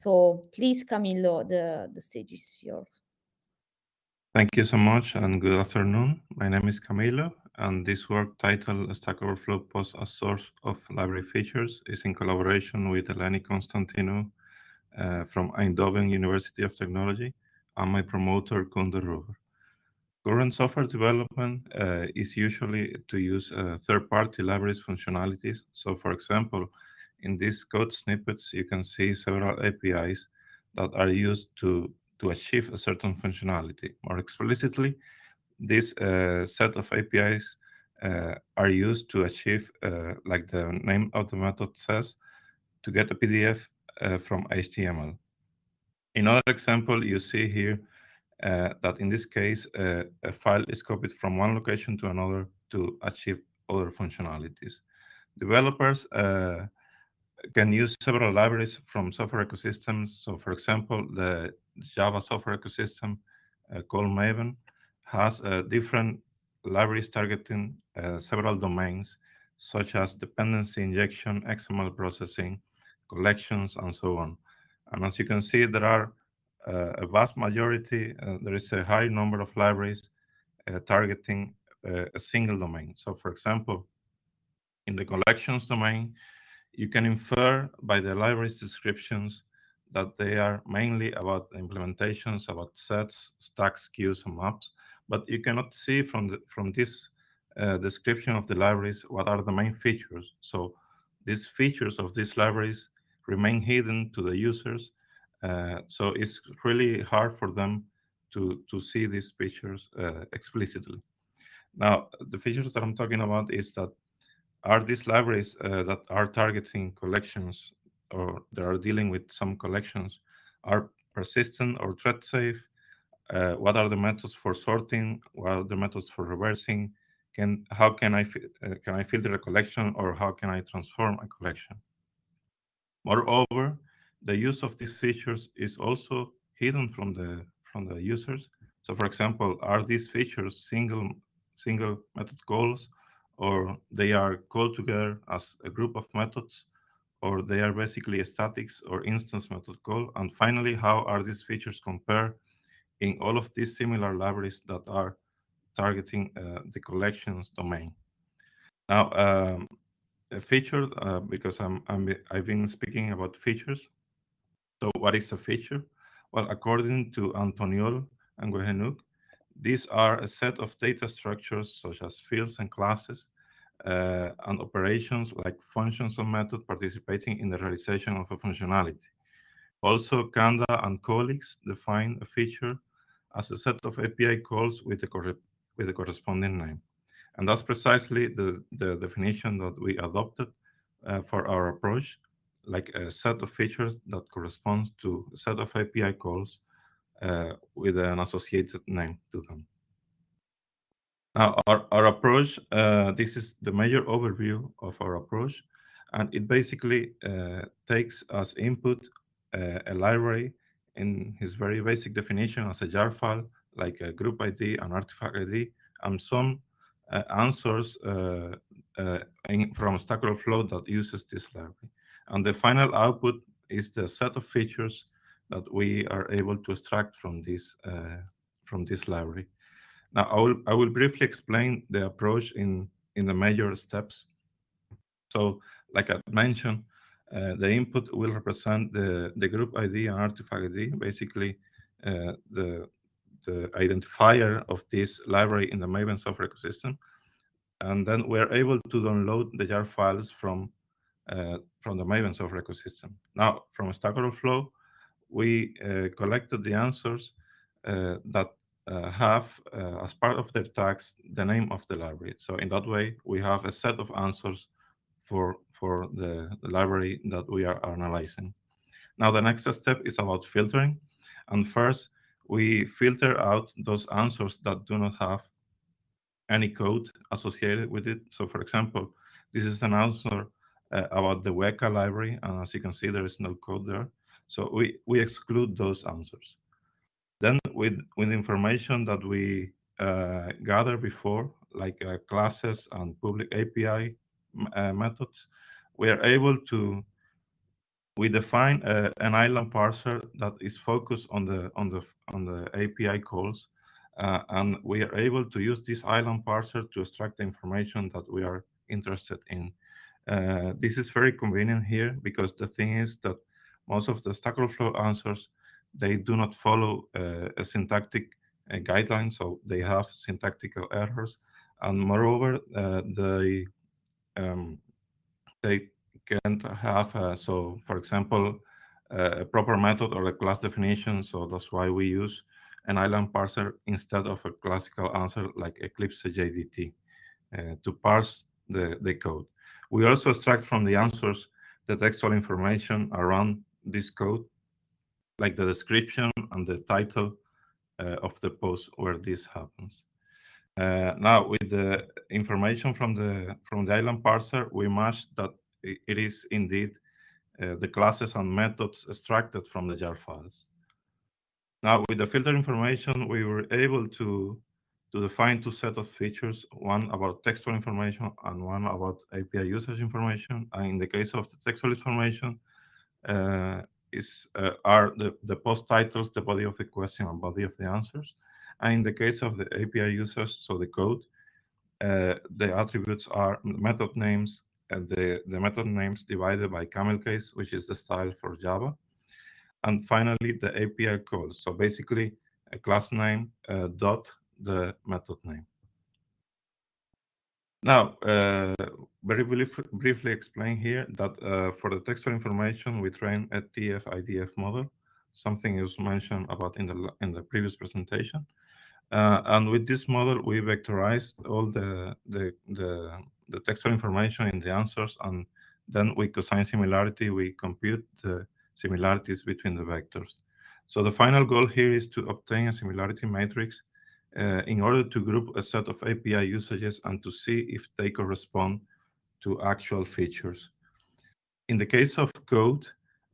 So please, Camilo, the, the stage is yours. Thank you so much and good afternoon. My name is Camilo and this work titled Stack Overflow Post a Source of Library Features is in collaboration with Eleni Constantinou uh, from Eindhoven University of Technology and my promoter Coen de Roover. Current software development uh, is usually to use uh, third-party libraries functionalities. So for example, in these code snippets, you can see several APIs that are used to, to achieve a certain functionality. More explicitly, this uh, set of APIs uh, are used to achieve, uh, like the name of the method says, to get a PDF uh, from HTML. In other example, you see here uh, that in this case, uh, a file is copied from one location to another to achieve other functionalities. Developers can use several libraries from software ecosystems. So for example, the Java software ecosystem uh, called Maven has uh, different libraries targeting uh, several domains, such as dependency injection, XML processing, collections, and so on. And as you can see, there are uh, a vast majority, uh, there is a high number of libraries uh, targeting a single domain. So for example, in the collections domain, you can infer by the library's descriptions that they are mainly about implementations, about sets, stacks, queues, and maps. But you cannot see from the, from this uh, description of the libraries what are the main features. So these features of these libraries remain hidden to the users. Uh, so it's really hard for them to, to see these features uh, explicitly. Now, the features that I'm talking about is that are these libraries uh, that are targeting collections or they are dealing with some collections are persistent or thread safe? Uh, what are the methods for sorting? What are the methods for reversing? Can how can I uh, can I filter a collection or how can I transform a collection? Moreover, the use of these features is also hidden from the from the users. So, for example, are these features single single method calls or they are called together as a group of methods, or they are basically a statics or instance method call. And finally, how are these features compared in all of these similar libraries that are targeting uh, the collections domain? Now, um, a feature, uh, because I'm, I'm, I've been speaking about features. So what is a feature? Well, according to Antoniol and Guéhéneuc, these are a set of data structures such as fields and classes uh, and operations like functions or methods participating in the realization of a functionality. Also, Kanda and colleagues define a feature as a set of API calls with a, with a corresponding name. And that's precisely the, the definition that we adopted uh, for our approach, like a set of features that corresponds to a set of API calls uh, with an associated name to them. Now, our, our approach, uh, this is the major overview of our approach, and it basically uh, takes as input uh, a library in his very basic definition as a jar file, like a group ID and artifact ID, and some uh, answers uh, in, from Stack Overflow that uses this library. And the final output is the set of features that we are able to extract from this uh, from this library. Now, I will I will briefly explain the approach in in the major steps. So, like I mentioned, uh, the input will represent the the group ID and artifact ID, basically uh, the the identifier of this library in the Maven software ecosystem. And then we're able to download the jar files from uh, from the Maven software ecosystem. Now, from Stack Overflow, we uh, collected the answers uh, that uh, have, as part of their tags, the name of the library. So in that way, we have a set of answers for, for the, the library that we are analyzing. Now, the next step is about filtering. And first, we filter out those answers that do not have any code associated with it. So for example, this is an answer uh, about the Weka library, and as you can see, there is no code there. So we, we exclude those answers. Then with, with information that we uh, gather before, like uh, classes and public API uh, methods, we are able to we define uh, an island parser that is focused on the on the on the API calls, uh, and we are able to use this island parser to extract the information that we are interested in. Uh, this is very convenient here because the thing is that most of the Stack Overflow answers they do not follow uh, a syntactic uh, guideline, so they have syntactical errors, and moreover, uh, they um, they can't have so for example a proper method or a class definition. So that's why we use an island parser instead of a classical answer like eclipse jdt uh, to parse the, the code. We also extract from the answers the textual information around this code like the description and the title uh, of the post where this happens uh, now, with the information from the from the island parser, we match that it is indeed uh, the classes and methods extracted from the jar files. Now, with the filter information, we were able to to define two sets of features, one about textual information and one about API usage information. And in the case of the textual information, is uh, are the, the post titles, the body of the question and body of the answers. And in the case of the API users, so the code, uh, the attributes are method names, and the, the method names divided by camel case, which is the style for Java. And finally, the API call. So basically, a class name uh, dot the method name. Now, uh, very brief, briefly explain here that uh, for the textual information, we train a TF-IDF model. Something was mentioned about in the in the previous presentation. Uh, and with this model, we vectorized all the, the, the, the, textual information in the answers, and then we cosine similarity, we compute the similarities between the vectors. So the final goal here is to obtain a similarity matrix uh, in order to group a set of API usages and to see if they correspond to actual features. In the case of code,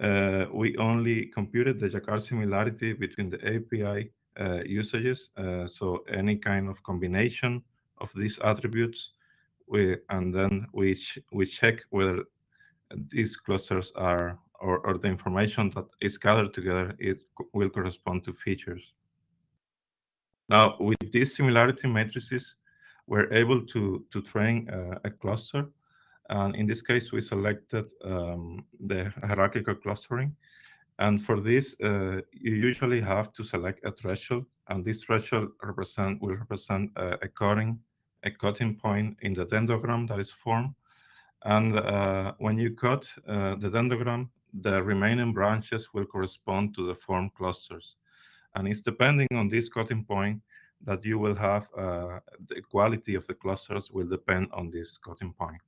uh, we only computed the Jaccard similarity between the API uh, usages. Uh, so any kind of combination of these attributes, we, and then we, ch we check whether these clusters are, or, or the information that is gathered together, it will correspond to features. Now, with these similarity matrices, we're able to, to train uh, a cluster. And in this case, we selected um, the hierarchical clustering. And for this, uh, you usually have to select a threshold, and this threshold represent will represent a, a cutting a cutting point in the dendrogram that is formed. And uh, when you cut uh, the dendrogram, the remaining branches will correspond to the formed clusters. And it's depending on this cutting point that you will have uh, the quality of the clusters will depend on this cutting point.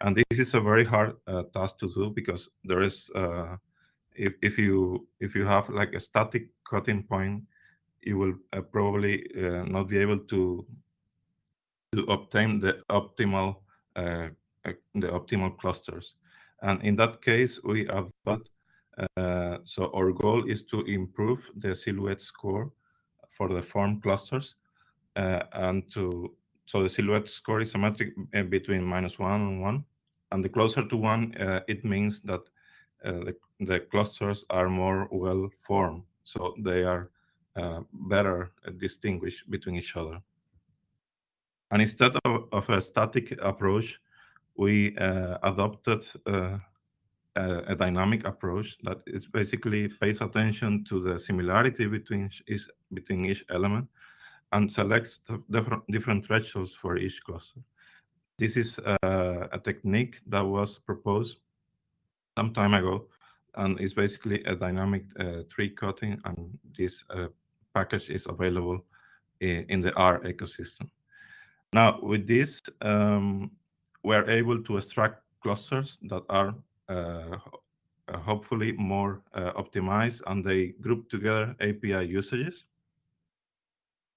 And this is a very hard uh, task to do because there is uh, if, if you if you have like a static cutting point, you will uh, probably uh, not be able to to obtain the optimal uh, the optimal clusters. And in that case, we have uh, so our goal is to improve the silhouette score for the form clusters uh, and to so the silhouette score is a metric between minus one and one and the closer to one it means that uh, the, the clusters are more well formed, so they are uh, better distinguished between each other. And instead of, of a static approach, we uh, adopted uh, a, a, dynamic approach that is basically pays attention to the similarity between each, between each element and selects different, different thresholds for each cluster. This is uh, a technique that was proposed some time ago, and it's basically a dynamic uh, tree cutting, and this uh, package is available in, in, the R ecosystem. Now, with this, um, we're able to extract clusters that are hopefully more uh, optimized, and they group together API usages.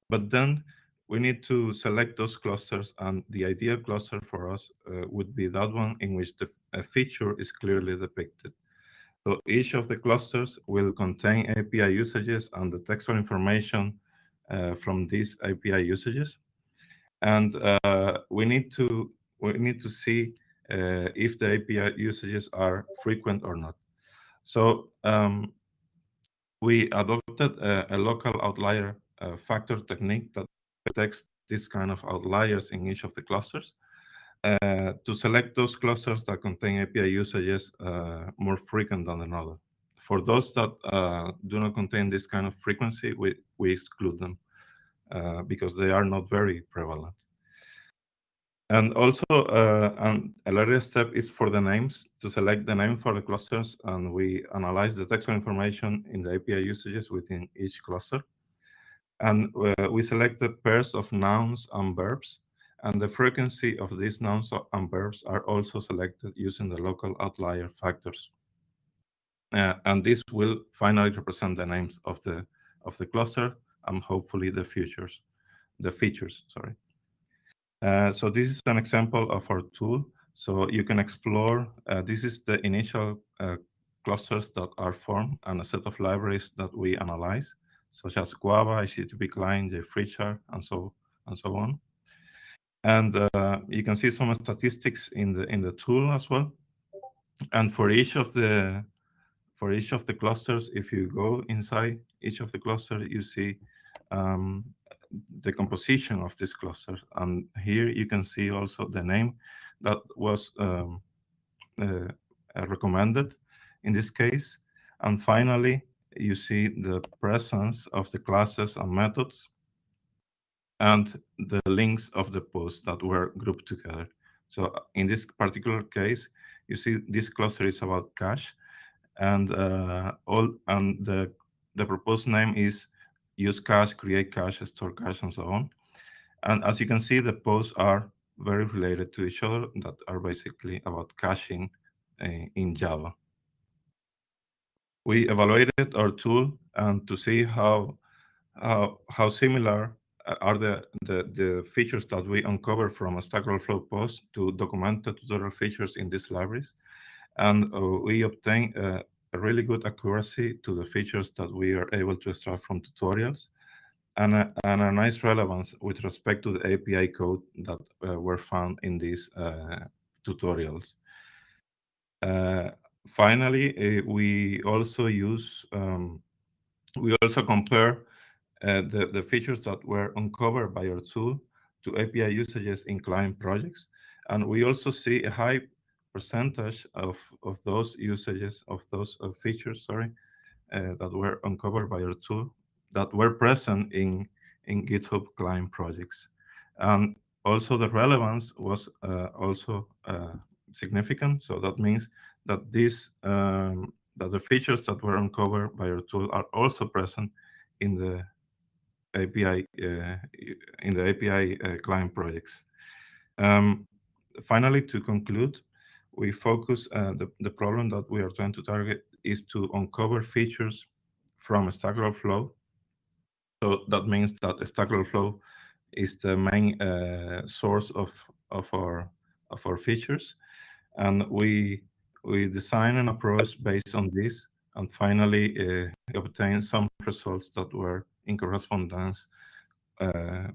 But then we need to select those clusters, and the ideal cluster for us uh, would be that one in which the feature is clearly depicted. So each of the clusters will contain API usages and the textual information uh, from these API usages. And uh, we need to we need to see uh, if the API usages are frequent or not. So um, we adopted a, a local outlier uh, factor technique that detects this kind of outliers in each of the clusters uh, to select those clusters that contain API usages uh, more frequent than another. For those that uh, do not contain this kind of frequency, we, we exclude them uh, because they are not very prevalent. And also, uh, an, a later step is for the names to select the name for the clusters, and we analyze the textual information in the API usages within each cluster. And uh, we selected pairs of nouns and verbs, and the frequency of these nouns and verbs are also selected using the local outlier factors. Uh, and this will finally represent the names of the of the cluster and hopefully the features, the features. Sorry. Uh, so this is an example of our tool. So you can explore, uh, this is the initial uh, clusters that are formed and a set of libraries that we analyze, such as Guava, HTTP client, JFreeChart, and so and so on. And uh, you can see some statistics in the in the tool as well. And for each of the for each of the clusters, if you go inside each of the cluster, you see um, the composition of this cluster. And here you can see also the name that was um, uh, uh, recommended in this case. And finally, you see the presence of the classes and methods and the links of the posts that were grouped together. So uh, in this particular case, you see this cluster is about cache and uh, all and the the proposed name is use cache, create cache, store cache, and so on. And as you can see, the posts are very related to each other that are basically about caching uh, in Java. We evaluated our tool and to see how how, how similar are the, the, the features that we uncover from a Stack Overflow post to documented tutorial features in these libraries. And uh, we obtain uh, a really good accuracy to the features that we are able to extract from tutorials and a, and a nice relevance with respect to the API code that uh, were found in these uh, tutorials. Uh, finally, uh, we also use, um, we also compare uh, the, the features that were uncovered by our tool to API usages in client projects. And we also see a high percentage of, of those usages, of those uh, features, sorry, uh, that were uncovered by our tool that were present in, in GitHub client projects. And also the relevance was uh, also uh, significant. So that means that these um, that the features that were uncovered by our tool are also present in the API uh, in the API uh, client projects. Um, finally, to conclude, we focus uh, the, the problem that we are trying to target is to uncover features from a Stack Overflow. So that means that a Stack Overflow is the main uh, source of of our of our features, and we we design an approach based on this, and finally uh, obtain some results that were in correspondence uh,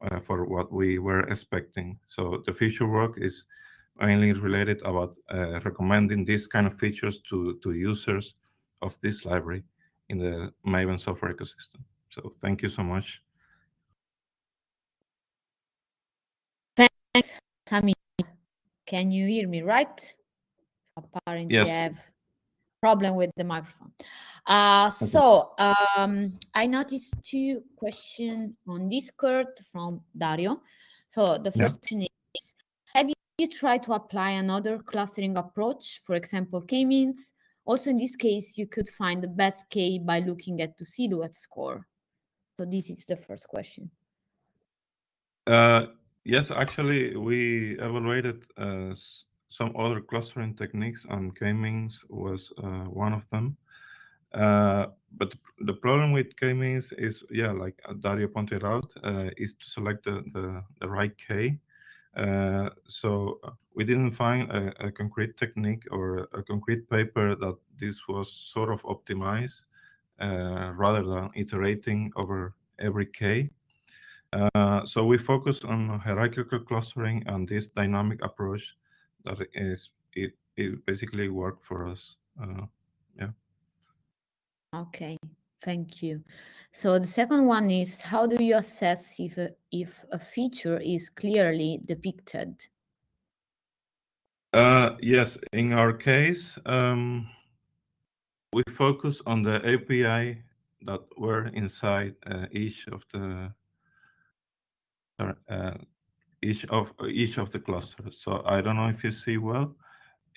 uh for what we were expecting. So the future work is mainly related about uh, recommending these kind of features to, to users of this library in the Maven software ecosystem. So thank you so much. Thanks, Hamid. Can you hear me right? Apparently yes. I have problem with the microphone. Uh, okay. So um, I noticed two questions on Discord from Dario. So the first yeah. question is, you try to apply another clustering approach, for example, k-means. Also, in this case, you could find the best k by looking at the silhouette score. So this is the first question. Uh, yes, actually, we evaluated uh, some other clustering techniques, and k-means was uh, one of them. Uh, but the problem with k-means is, yeah, like Dario pointed out, uh, is to select the, the, the right k uh, so uh, we didn't find a, a, concrete technique or a concrete paper that this was sort of optimized uh, rather than iterating over every K. Uh, so we focus on hierarchical clustering and this dynamic approach that is it, it basically worked for us. Uh, yeah. Okay, thank you. So the second one is how do you assess if a, if a feature is clearly depicted? Uh, yes, in our case, um, we focus on the API that were inside uh, each of the uh, each of each of the clusters. So I don't know if you see well.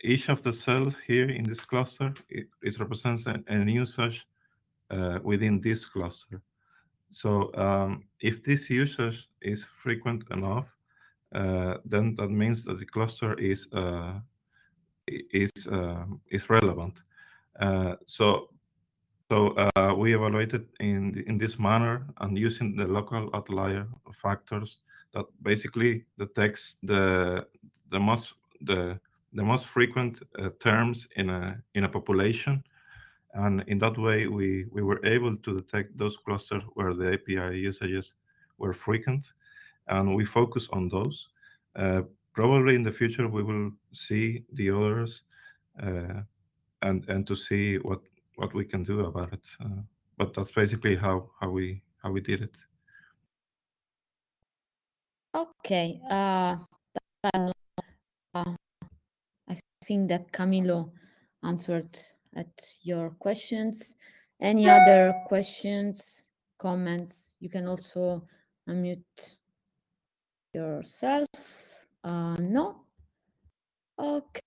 Each of the cells here in this cluster it, it represents an, an usage uh, within this cluster. So um, if this usage is frequent enough, uh, then that means that the cluster is uh, is uh, is relevant. Uh, so so uh, we evaluated in in this manner and using the local outlier factors that basically detects the the most the the most frequent uh, terms in a in a population and in that way we we were able to detect those clusters where the API usages were frequent and we focus on those. Uh, probably in the future we will see the others uh, and and to see what what we can do about it. Uh, but that's basically how how we how we did it. Okay, uh, uh, I think that Camilo answered at your questions. Any other questions, comments? You can also unmute yourself. Uh, no? Okay.